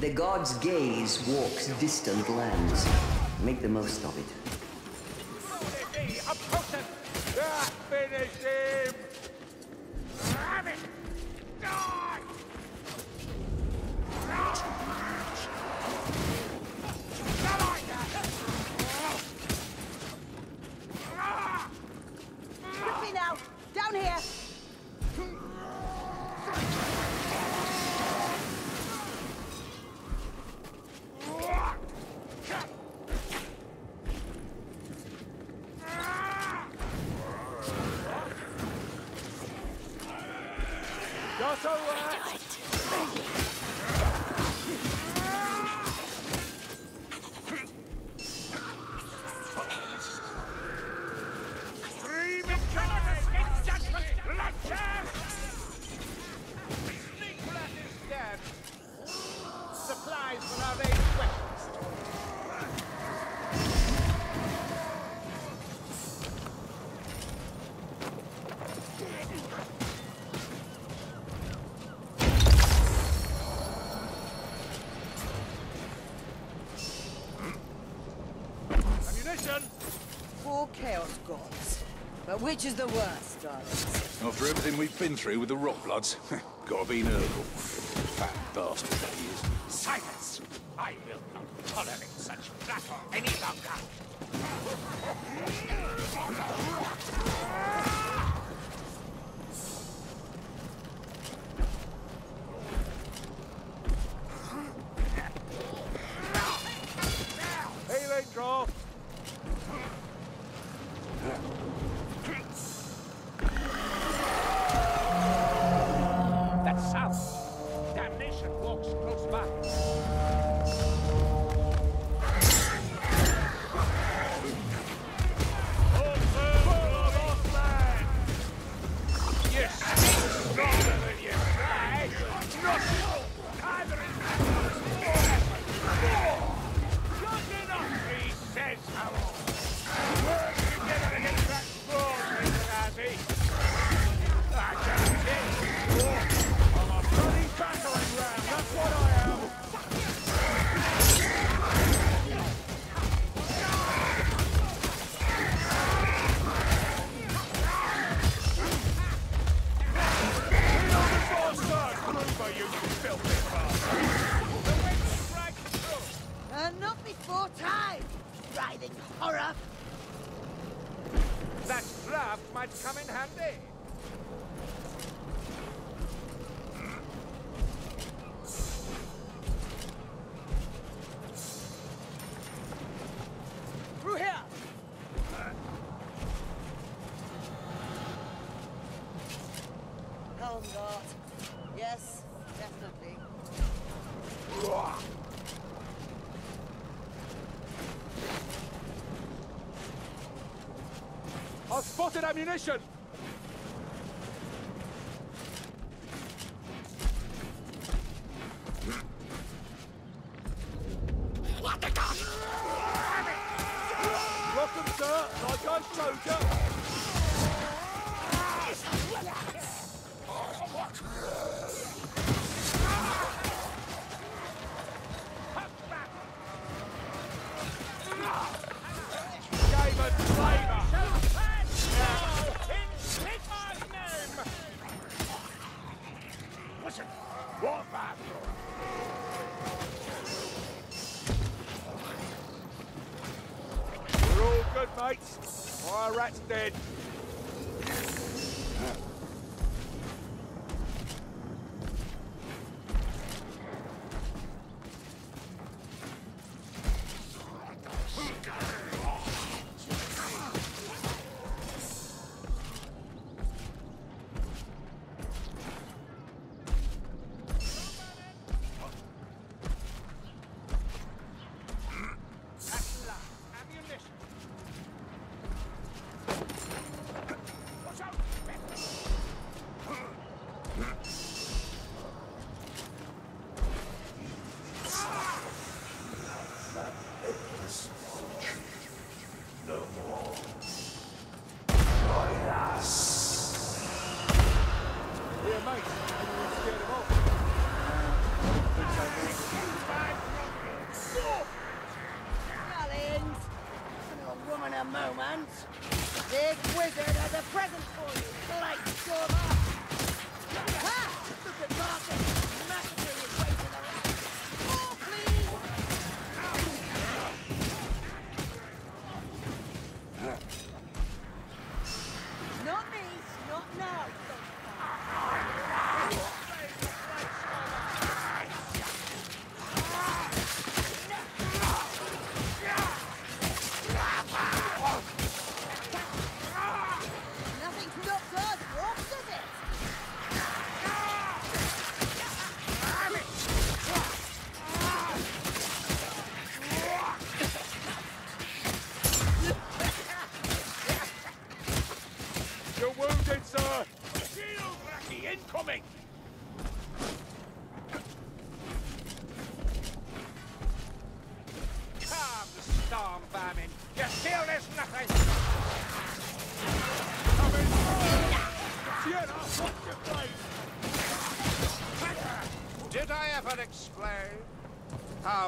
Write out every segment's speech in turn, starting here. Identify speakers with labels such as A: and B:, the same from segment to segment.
A: The god's gaze walks distant lands. Make the most of it.
B: Finish him! Ammunition!
C: Four Chaos Gods. But which is the worst, darlings?
D: After everything we've been through with the Rot Bloods, gotta be Nurgle. Fat bastard that he is.
B: Silence! I will not tolerate such prattle any longer. Ammunition! Welcome, sir, like I showed you.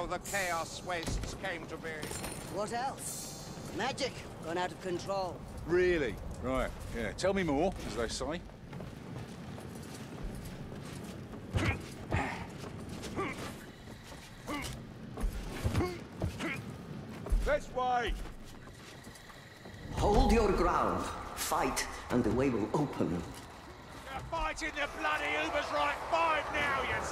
C: the
B: Chaos Wastes came to be.
C: What else? Magic gone out of control.
E: Really? Right, yeah. Tell me more, as they say.
D: This way!
A: Hold your ground. Fight, and the way will open.
D: You're fighting the bloody Uber's right five now, you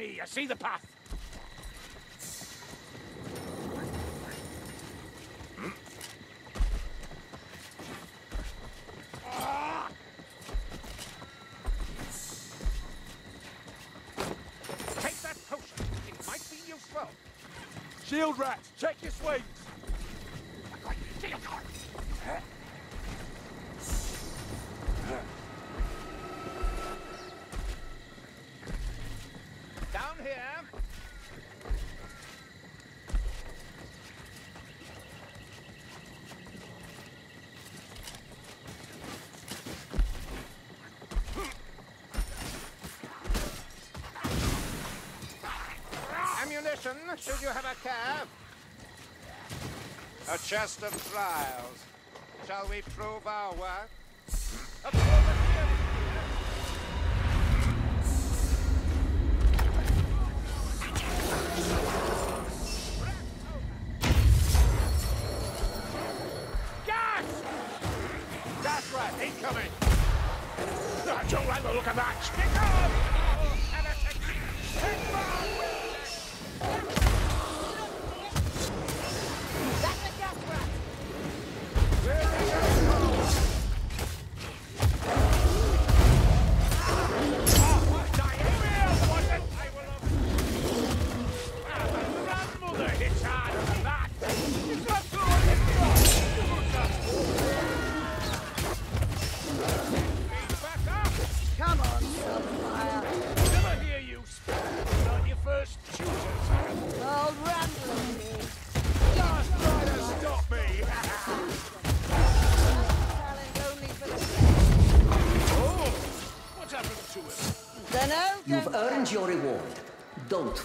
D: me. I see the path.
B: Should you have a cab? A chest of trials. Shall we prove our
A: worth?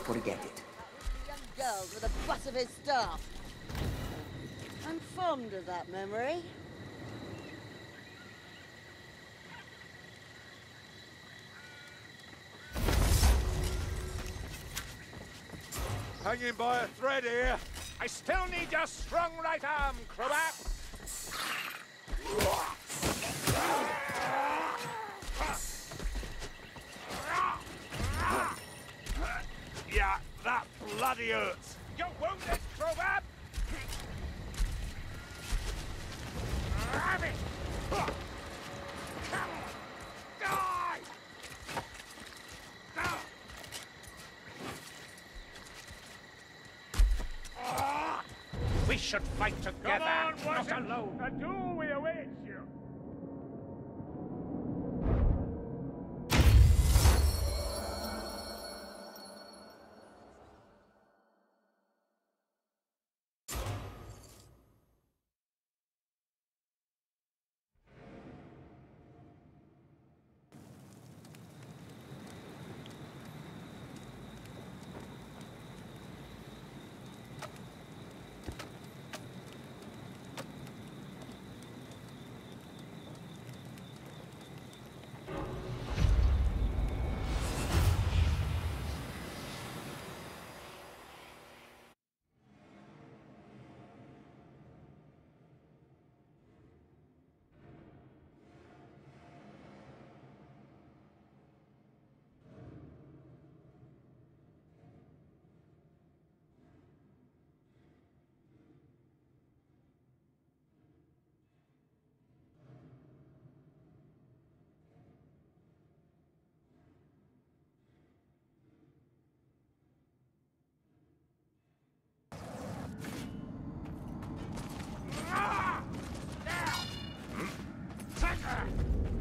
A: Forget it.
C: young girls with the butt of his staff. I'm fond of that memory.
F: Hanging by a thread here.
B: I still need your strong right arm,
F: Kruber. Bloody hurts.
B: You're wounded, Kruber. Grab it. Come on. Die. Now. Ah. We should fight together,
F: Come on,
B: not alone.
F: A duel we await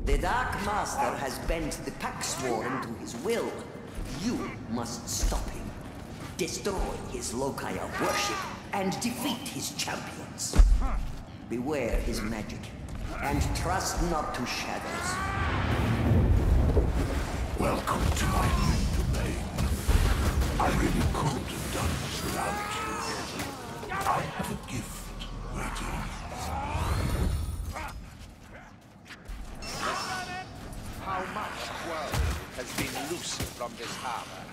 A: The Dark Master has bent the Pactsworn to his will. You must stop him. Destroy his loci of worship and defeat his champions. Beware his magic, and trust not to shadows.
G: Welcome to my new domain. I really could have done this without you. I have a gift waiting.
F: From this harbor?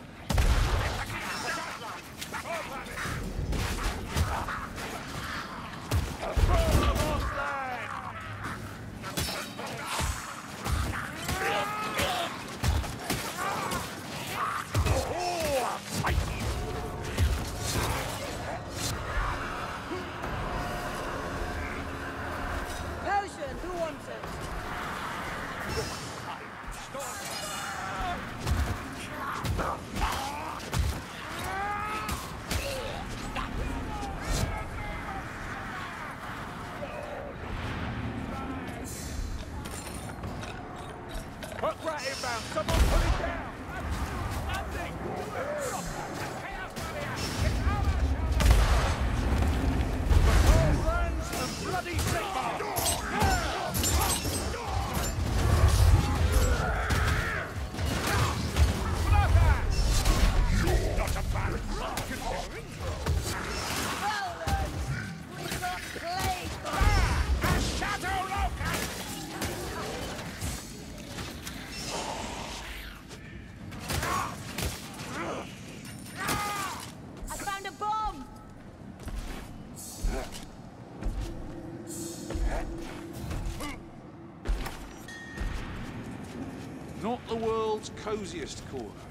D: World's coziest corner.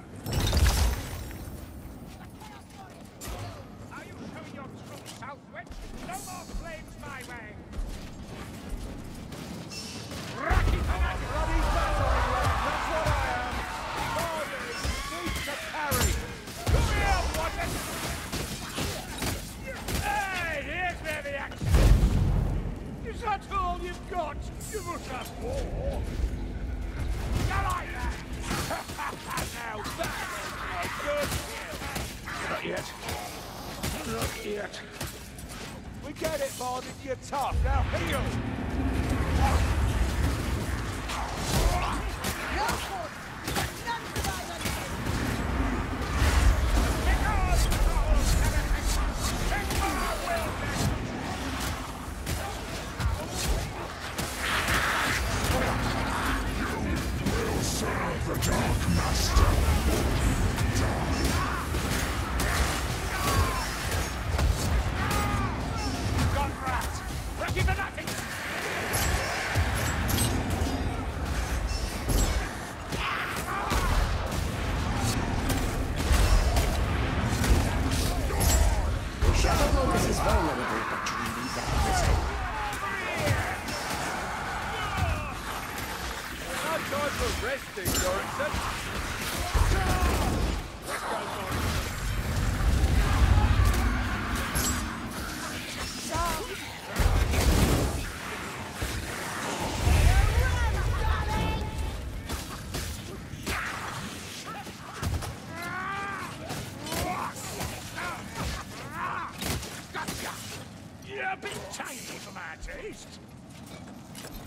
F: You're
D: a bit tangy for my taste.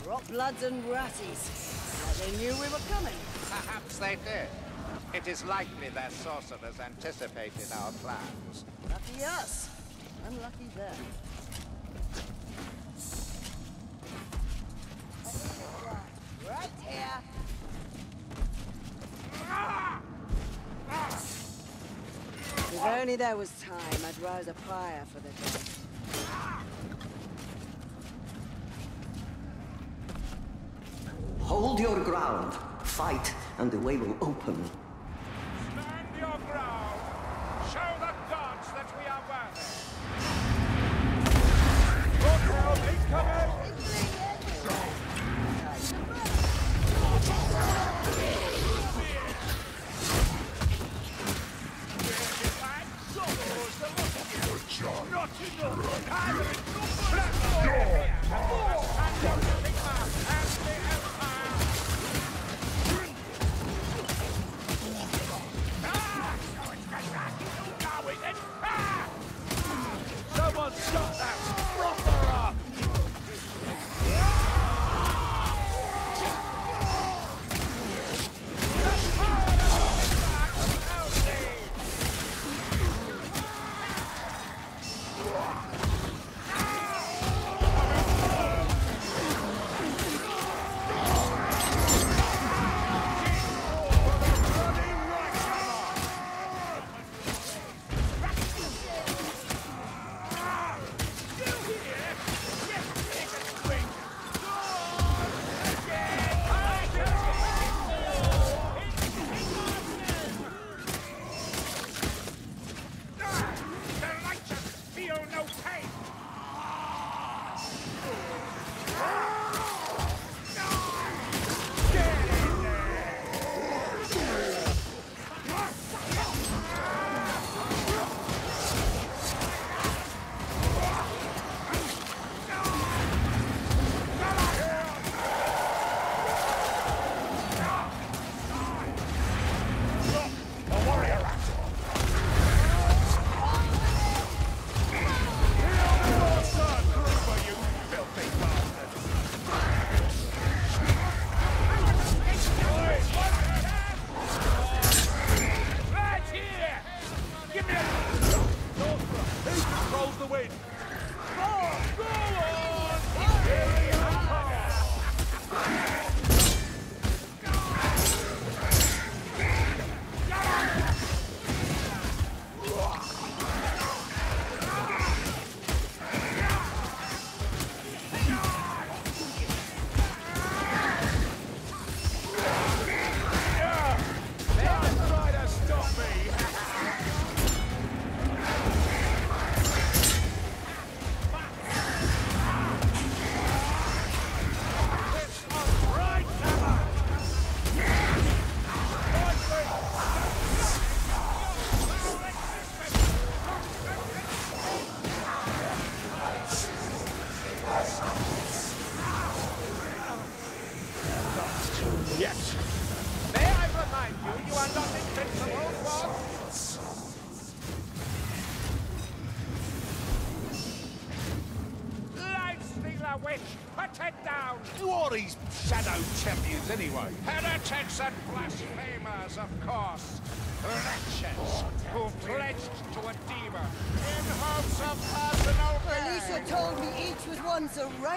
C: Rot bloods and ratties. They knew we were coming.
H: Perhaps they did. It is likely their sorcerers anticipated our plans.
C: Lucky us. Unlucky them. Right here. If only there was time, I'd rouse a fire for the day.
B: Hold your ground. Fight, and the way will open.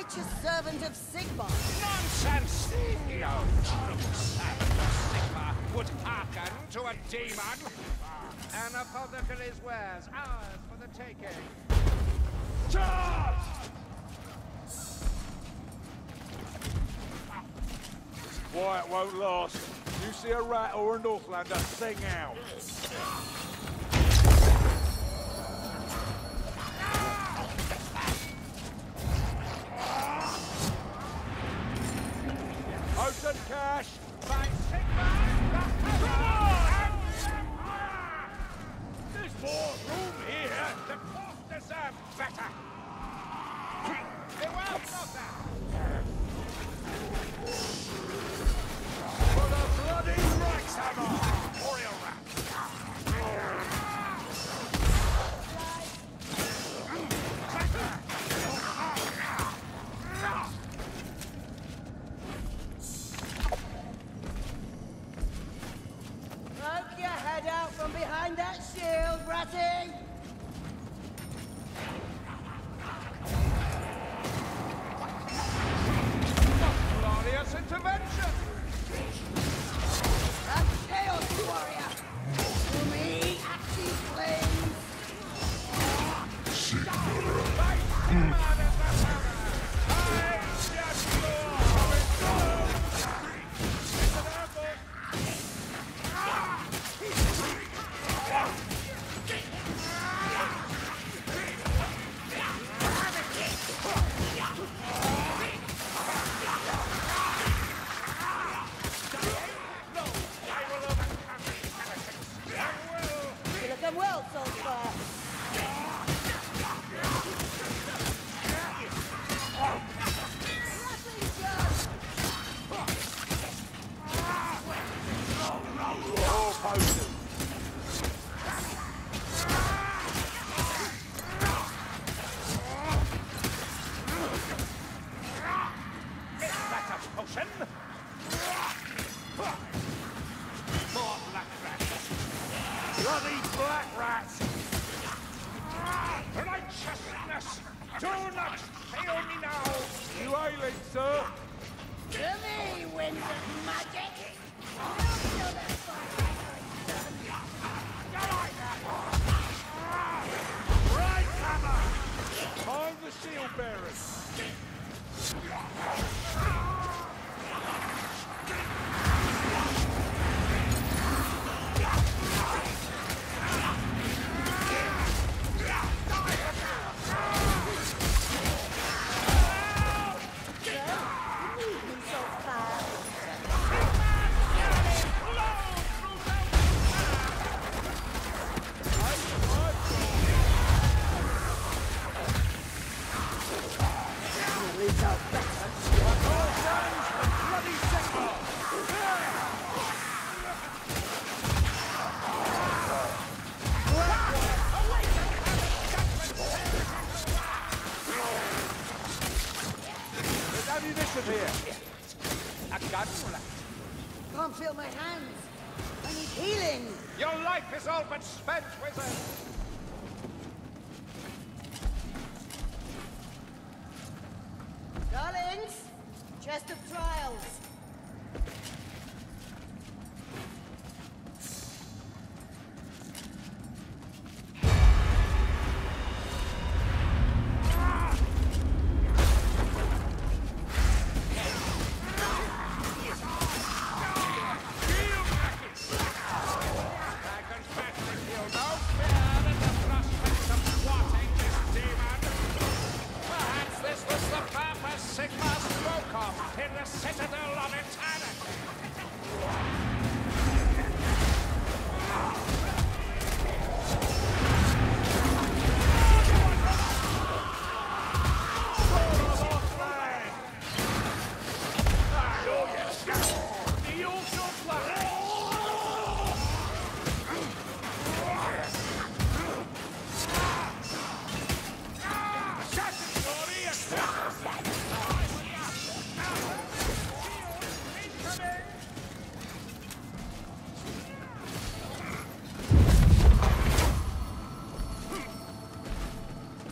D: Righteous
C: servant of Sigmar.
H: Nonsense! No true servant of Sigmar would hearken to a demon. An apothecary's wares, ours for the taking.
D: Charge! Quiet won't last. You see a rat or a Northlander, sing out.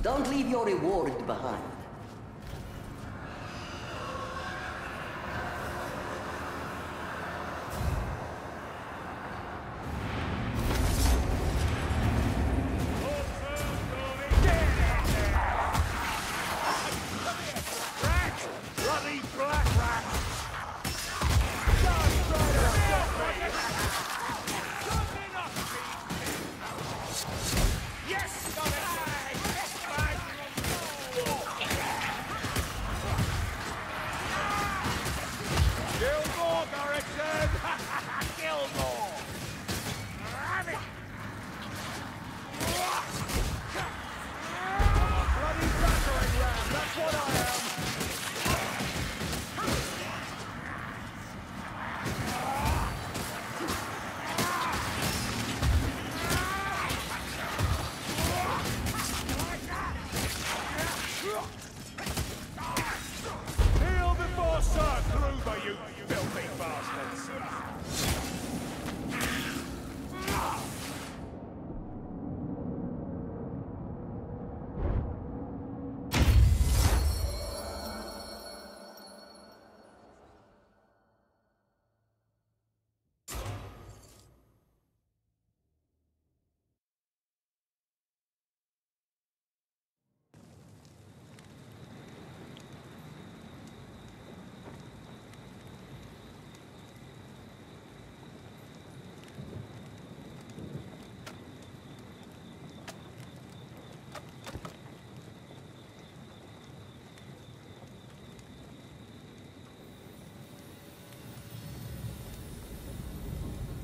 A: Don't leave
I: your
D: reward behind.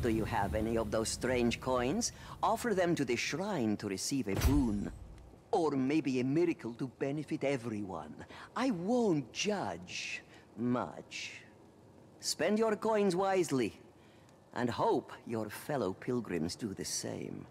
A: Do you have any of those strange coins? Offer them to the shrine to receive a boon. Or maybe a miracle to benefit everyone. I won't judge much. Spend your coins wisely, and hope your fellow pilgrims do the same.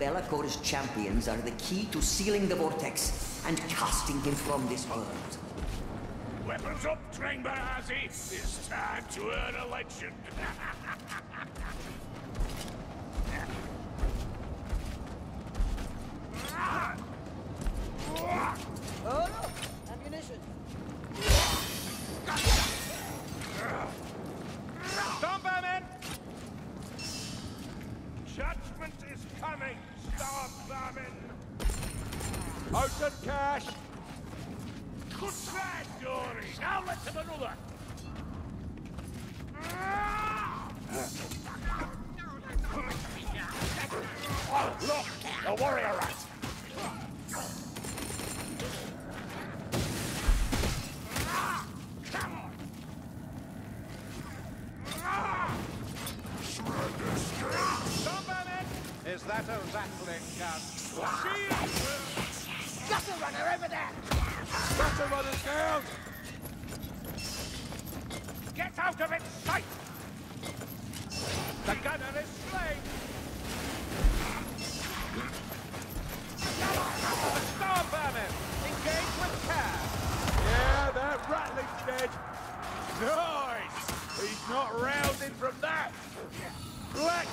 A: Be'lakor's champions are the key to sealing the vortex and casting him from this world.
B: Weapons up, Train Barazi! It's time to earn a legend!
C: Oh look! Ammunition!
B: Stormvermin! Judgment is coming, Stormvermin! Open cash! Good try, Dory! Now let's have another! Oh, look! A warrior rat! Come on!
F: Stormvermin! A ratling?
C: Gutter runner over there!
B: Battle runners down! Get out of its sight! The gunner is slain!
F: Engage with care!
B: Yeah, that ratling's dead! Nice! He's not rounding from that! Black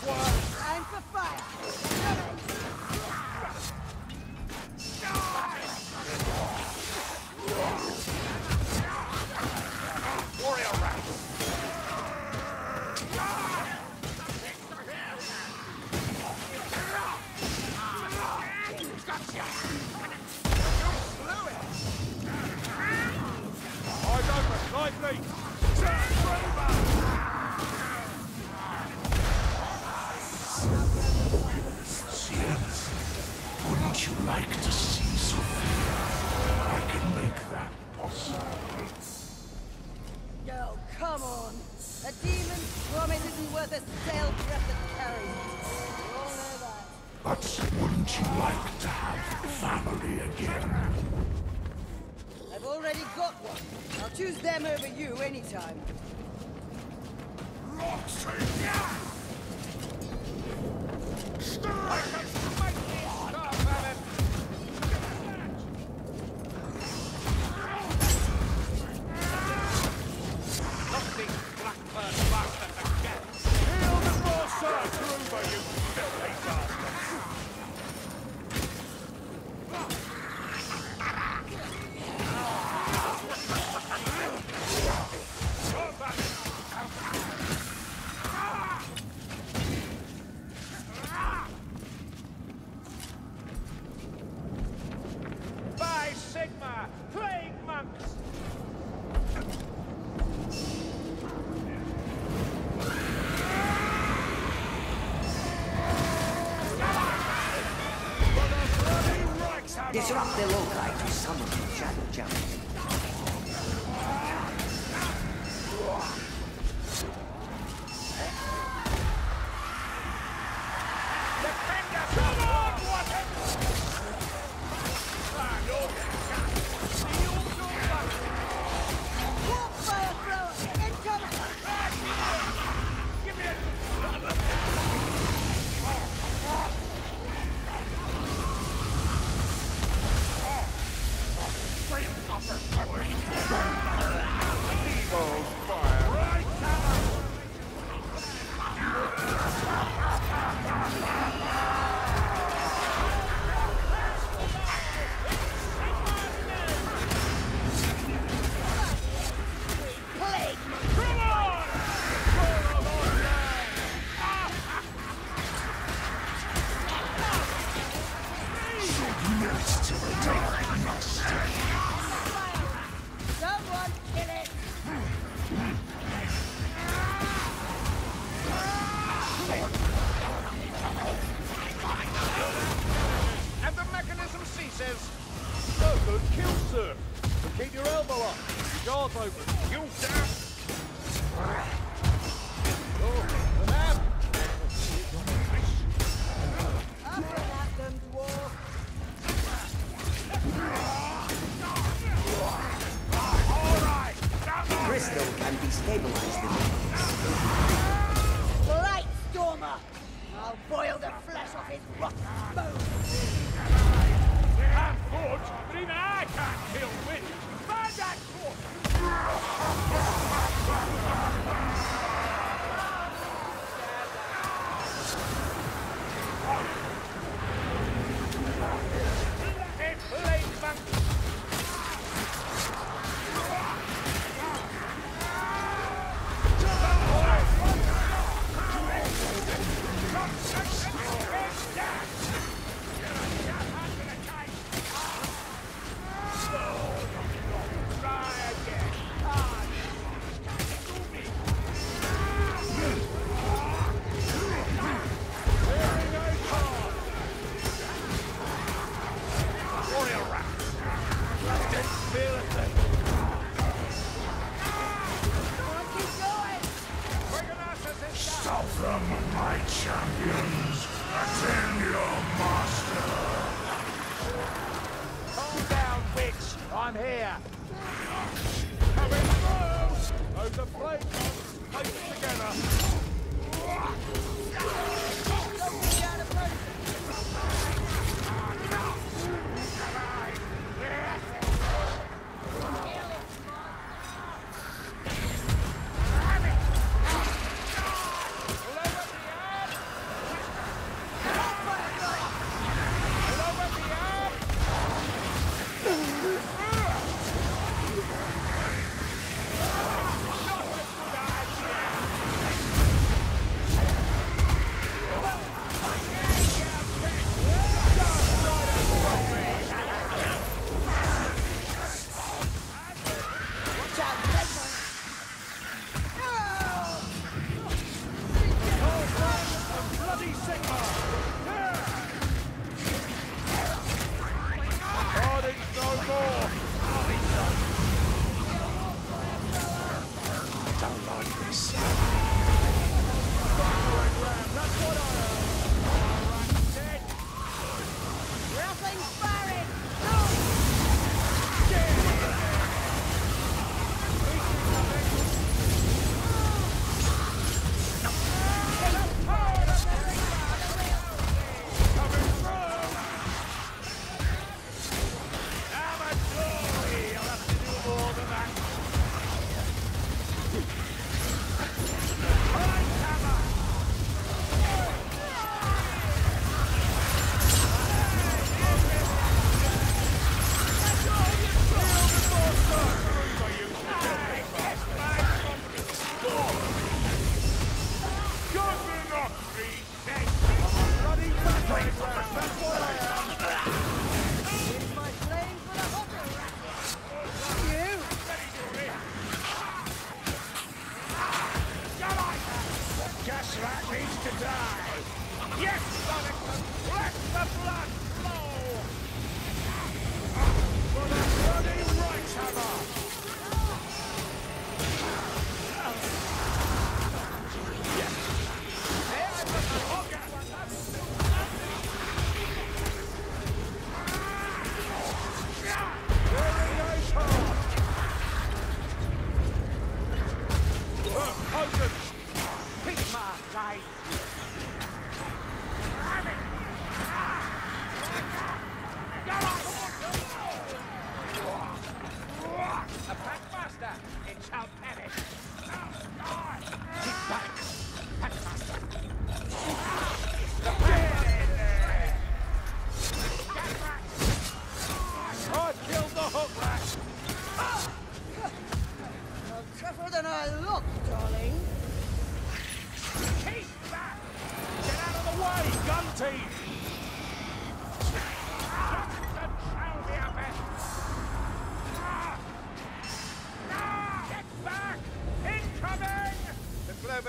B: stabilize the
A: demons.
C: Light Stormer! I'll boil the flesh off his rotten bones!
B: We have forged, but even I can't kill witch! Find that forge! Yes.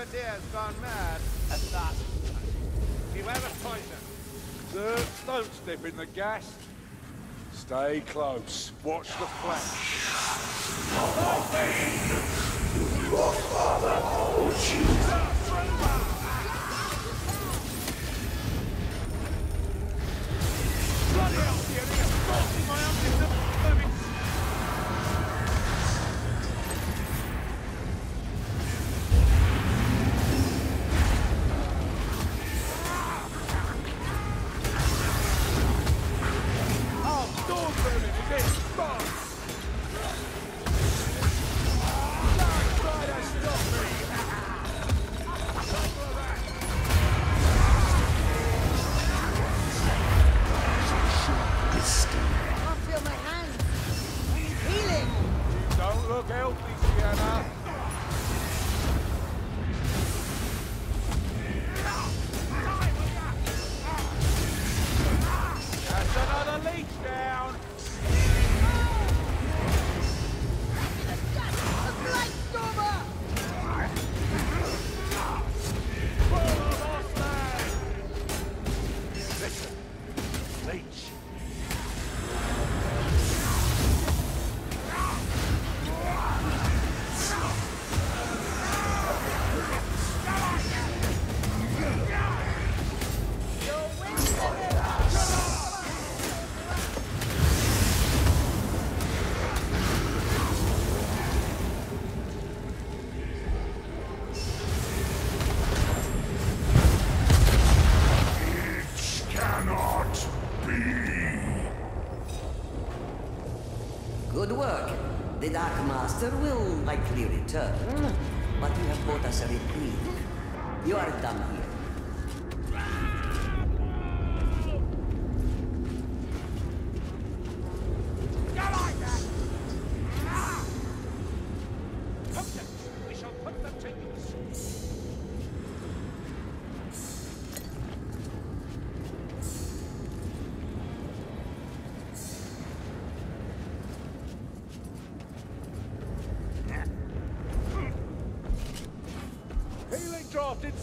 B: idea has gone mad,
J: and that. Beware of poison.
K: Sir, don't step in the gas. Stay close. Watch the flash.
D: Your father holds you.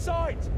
J: sight!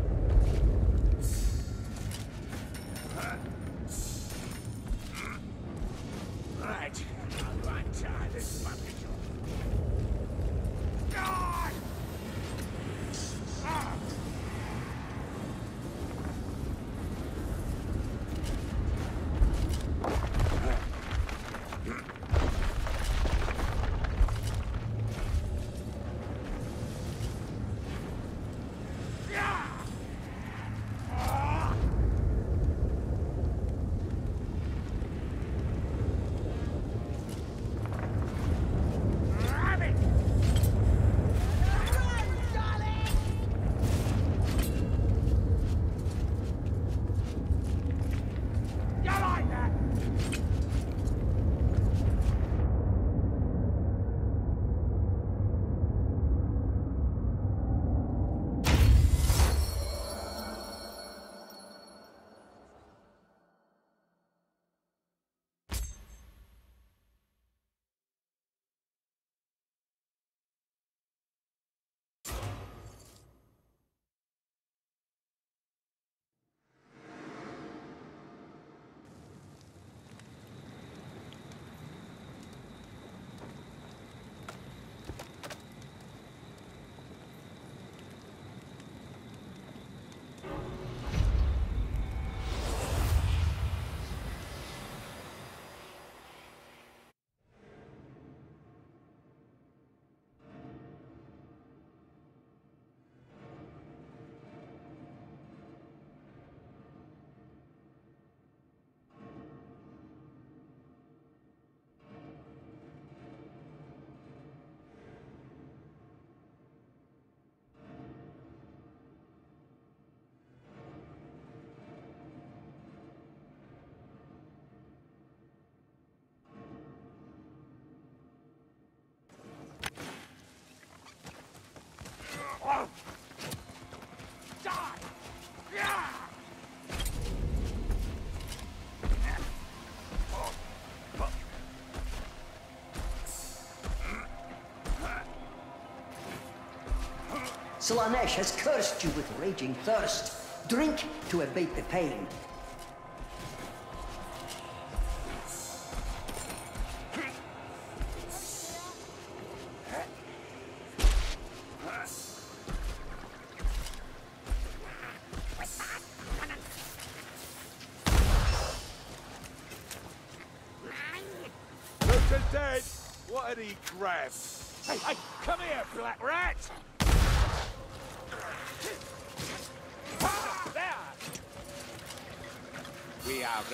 D: Slaanesh has cursed you with raging thirst. Drink to abate the pain.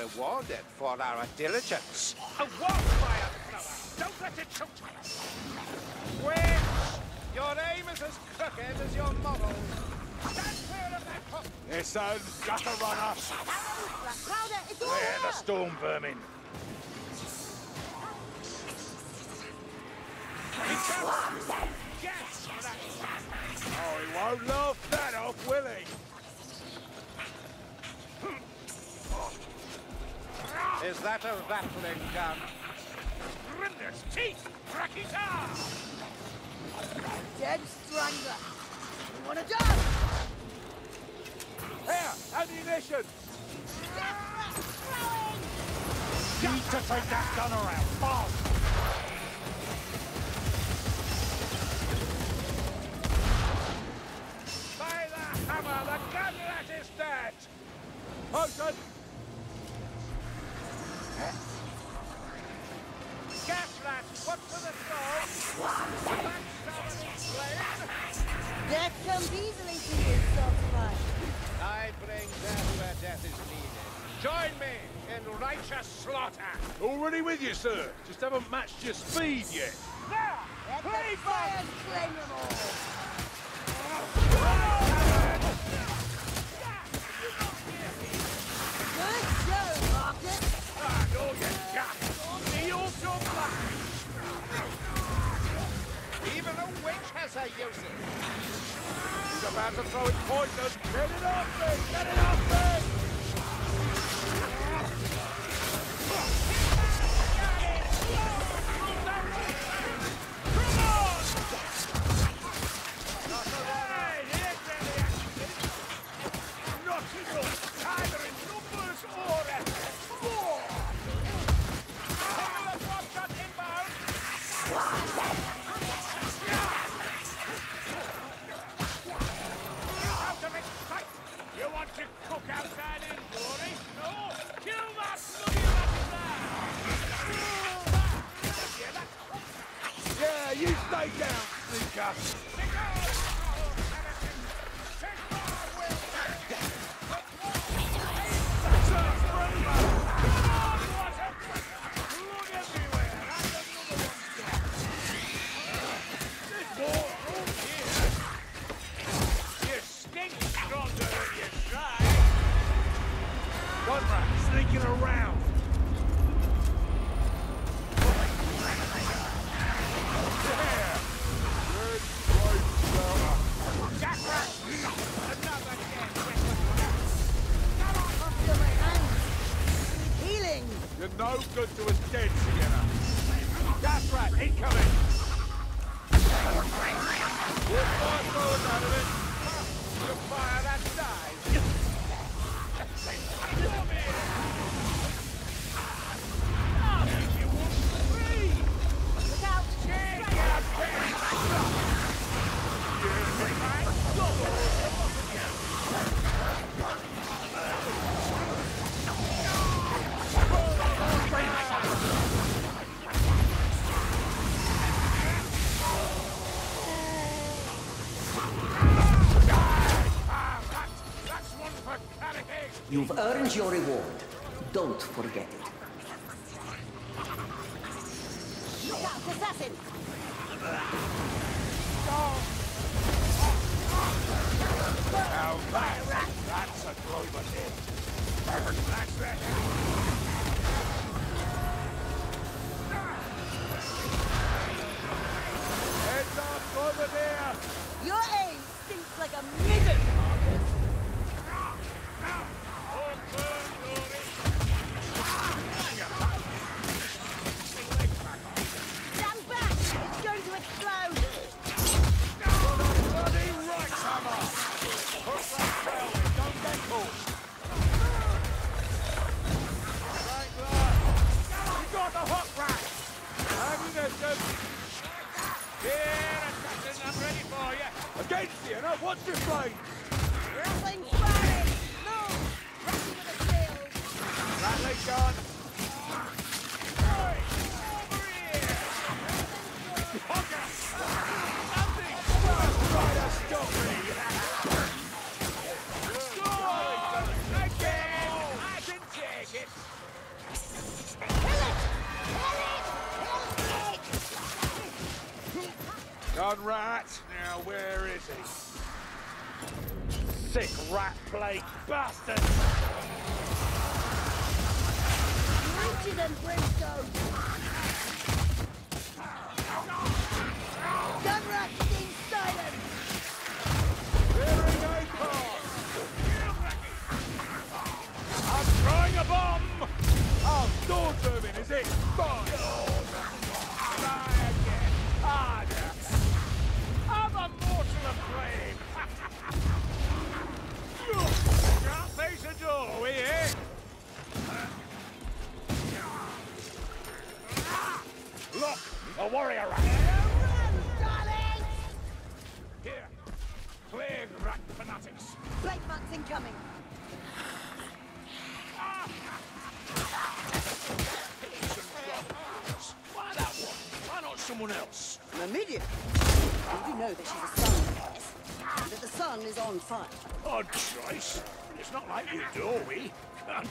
L: rewarded for our diligence.
M: A wildfire Don't let it choke you!
L: Witch! Your aim is as crooked as your model. Stand clear of that hook!
B: Listen, gutter runner! Clear the storm vermin!
M: Yes!
B: Oh, he won't laugh that off, will he?
L: is that a battling gun.
M: Grimnir's, teeth, Drakita!
C: Dead strangler. You wanna die?
B: Here, ammunition!
M: Need to take that gun around, fast!
L: By the hammer, the gun rat is dead!
B: Motion. Sir, Just haven't matched your speed yet.
D: your reward. Don't forget.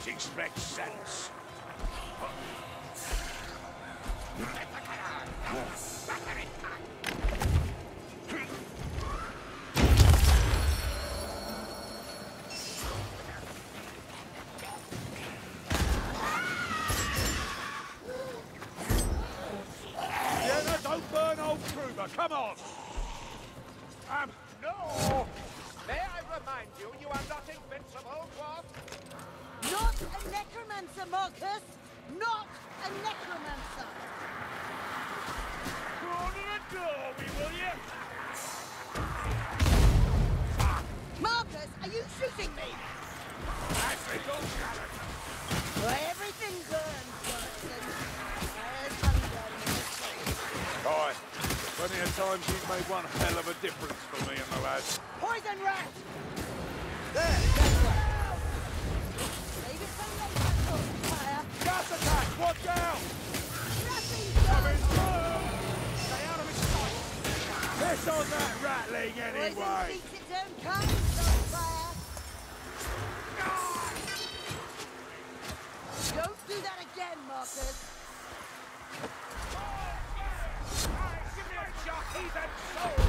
B: Six. one
D: hell of and
B: soul.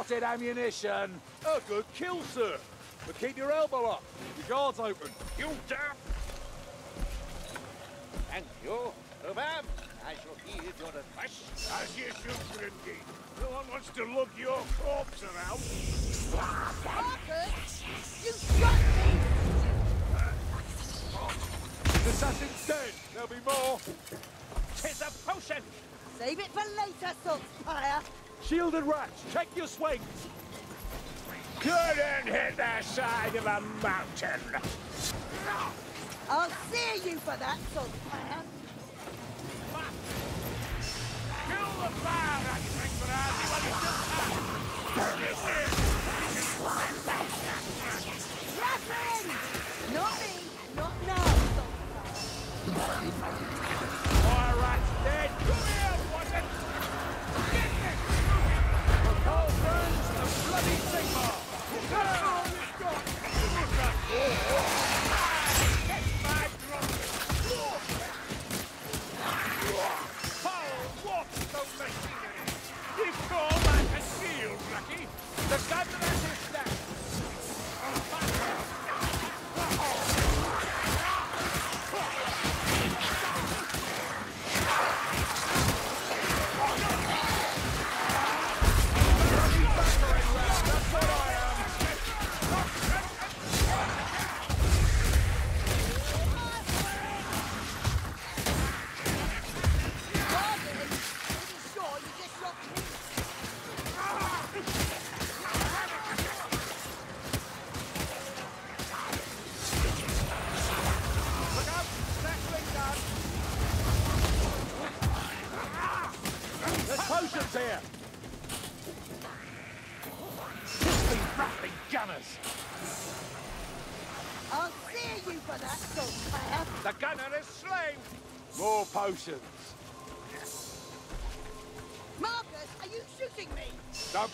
D: Spotted ammunition. A good kill, sir. But keep your elbow up. Your guard's open.
B: You damn! Thank you. Madam, I shall heed your advice. As you should, Grindy. No one wants to lug your corpse around.
C: Markus! You shot me!
D: Uh, assassin's dead. There'll be more.
B: Tis a potion!
C: Save it for later, Salt
D: Shielded rats, check your swings.
B: Couldn't hit the side of a mountain.
C: I'll see you for that,
B: son
C: Nothing! Not me! Not now,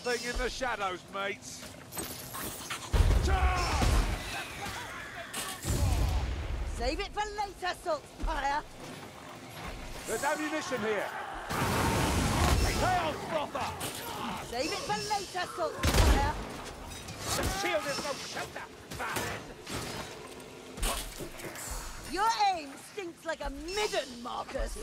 D: Something in the shadows, mates.
C: Save it for later, Saltzpyre.
D: There's ammunition here. Tail frother!
C: Save it for later, Saltzpyre.
B: The shield is no shelter! Baron!
C: Your aim stinks like a midden,
B: Markus.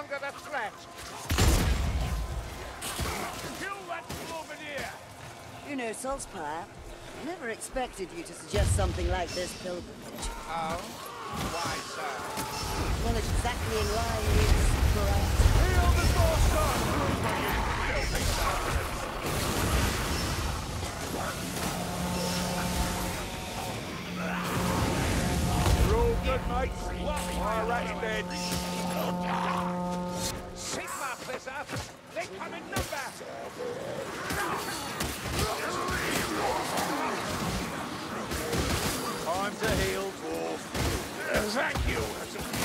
B: Longer the threat! Kill that!
C: You know, Saltzpyre, I never expected you to suggest something like this pilgrimage.
B: Oh? Why, sir?
C: Well, exactly in line with Bright.
D: Heal the North Star! You're all good, mates. Fire rat's dead.
B: They come in number!
D: Time to heal, dwarf.
B: Thank you!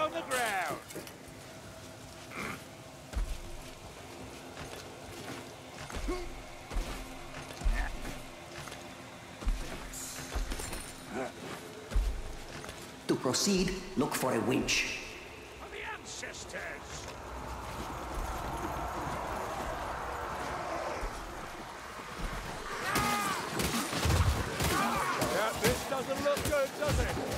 D: On the ground.
A: To proceed, look for a winch.
B: For the ancestors!
D: Yeah, this doesn't look good, does it?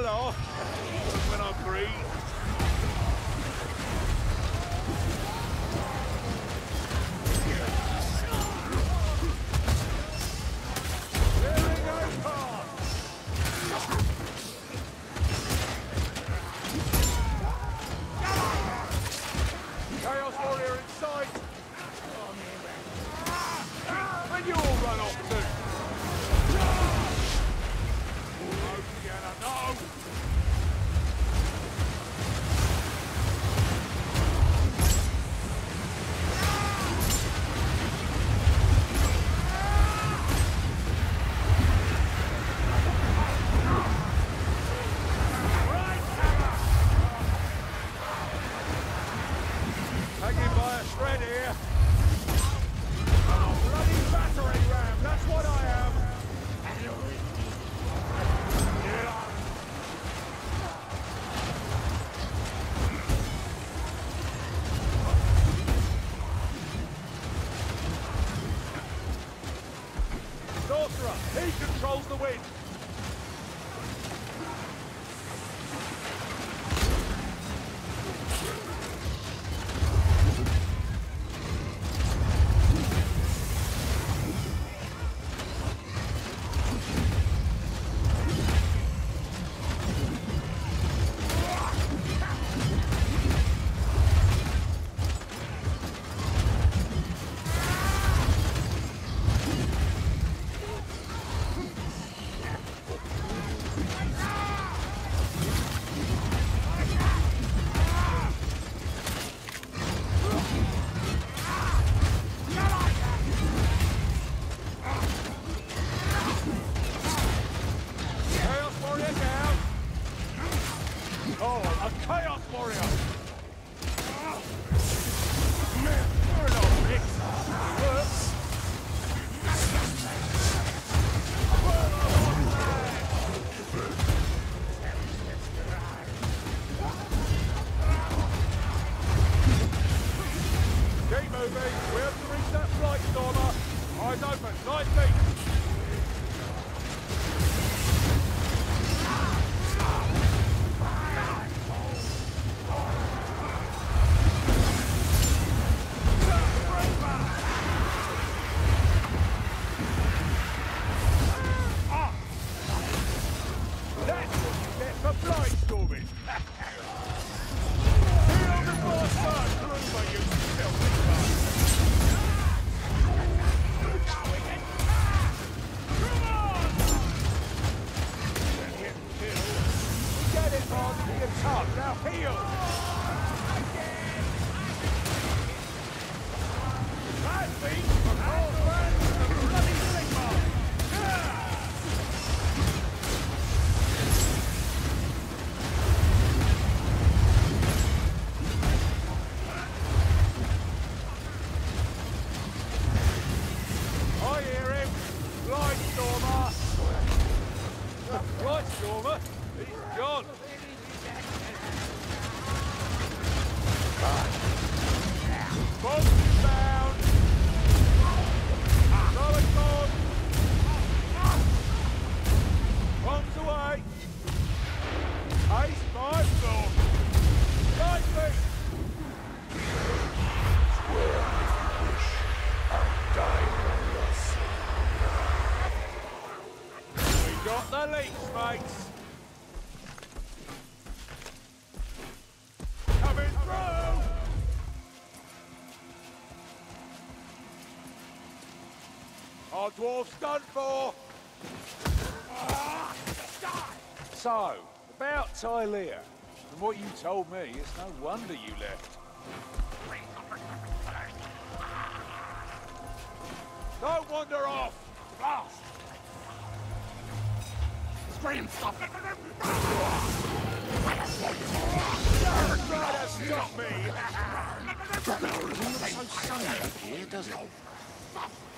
D: Laugh, when I breathe. Dwarf's done for! So, about Tilea. From what you told me, it's no wonder you left. Don't wander off! Fast! Scream, stop it! Try to stop me!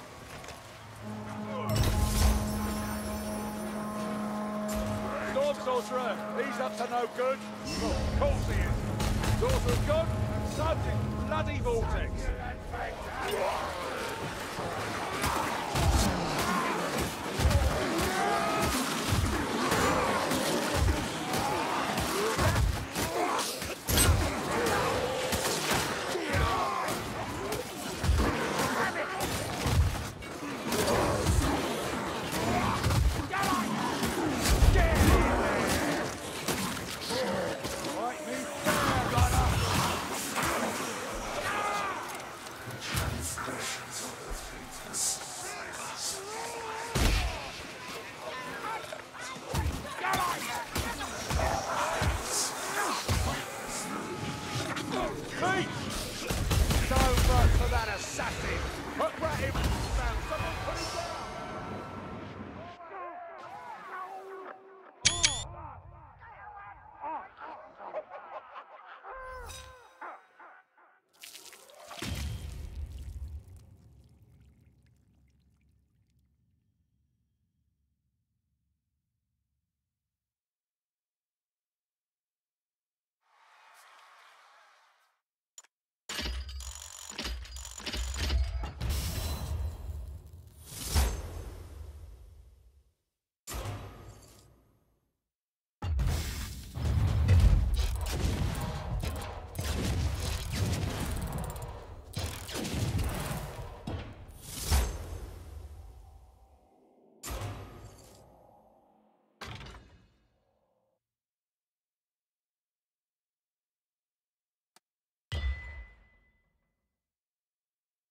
D: Storm Sorcerer, he's up to no good. Of course he is. Sorcerer's gone, and subject bloody vortex.